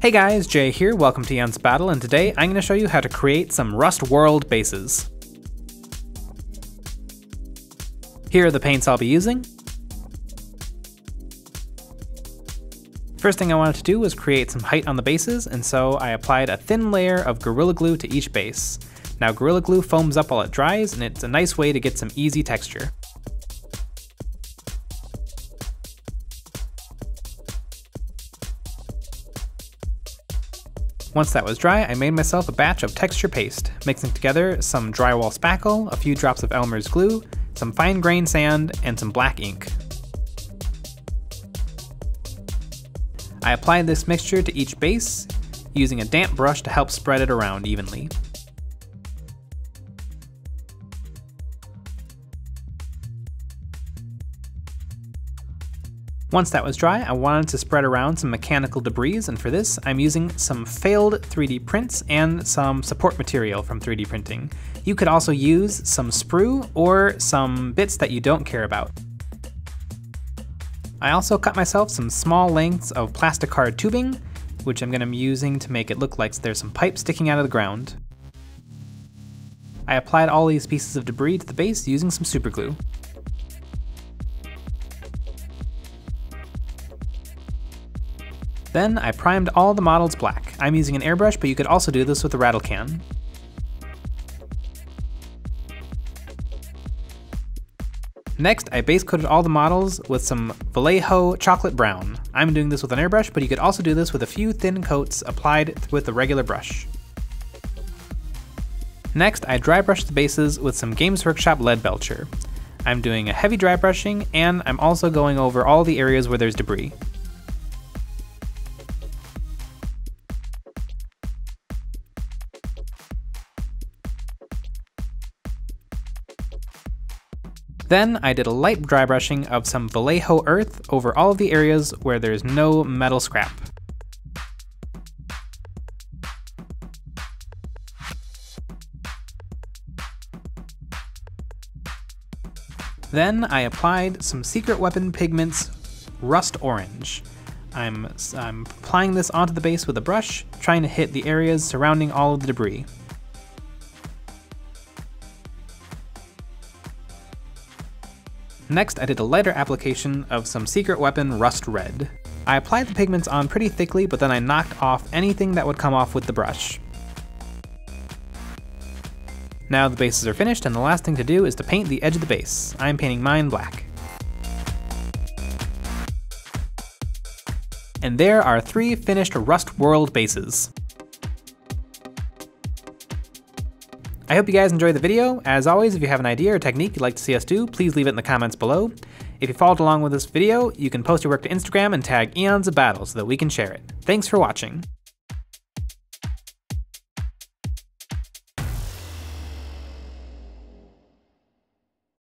Hey guys, Jay here, welcome to Eon's Battle, and today I'm going to show you how to create some Rust World bases. Here are the paints I'll be using. First thing I wanted to do was create some height on the bases, and so I applied a thin layer of Gorilla Glue to each base. Now Gorilla Glue foams up while it dries, and it's a nice way to get some easy texture. Once that was dry, I made myself a batch of texture paste, mixing together some drywall spackle, a few drops of Elmer's glue, some fine grained sand, and some black ink. I applied this mixture to each base, using a damp brush to help spread it around evenly. Once that was dry, I wanted to spread around some mechanical debris, and for this, I'm using some failed 3D prints and some support material from 3D printing. You could also use some sprue or some bits that you don't care about. I also cut myself some small lengths of plastic card tubing, which I'm going to be using to make it look like there's some pipe sticking out of the ground. I applied all these pieces of debris to the base using some super Then I primed all the models black. I'm using an airbrush, but you could also do this with a rattle can. Next, I base coated all the models with some Vallejo chocolate brown. I'm doing this with an airbrush, but you could also do this with a few thin coats applied with a regular brush. Next, I dry brush the bases with some Games Workshop Leadbelcher. I'm doing a heavy dry brushing, and I'm also going over all the areas where there's debris. Then I did a light dry brushing of some Vallejo earth over all of the areas where there's no metal scrap. Then I applied some Secret Weapon Pigments Rust Orange. I'm, I'm applying this onto the base with a brush, trying to hit the areas surrounding all of the debris. Next, I did a lighter application of some Secret Weapon Rust Red. I applied the pigments on pretty thickly, but then I knocked off anything that would come off with the brush. Now the bases are finished, and the last thing to do is to paint the edge of the base. I'm painting mine black. And there are three finished Rust World bases. I hope you guys enjoyed the video. As always, if you have an idea or technique you'd like to see us do, please leave it in the comments below. If you followed along with this video, you can post your work to Instagram and tag Eons of Battle so that we can share it. Thanks for watching.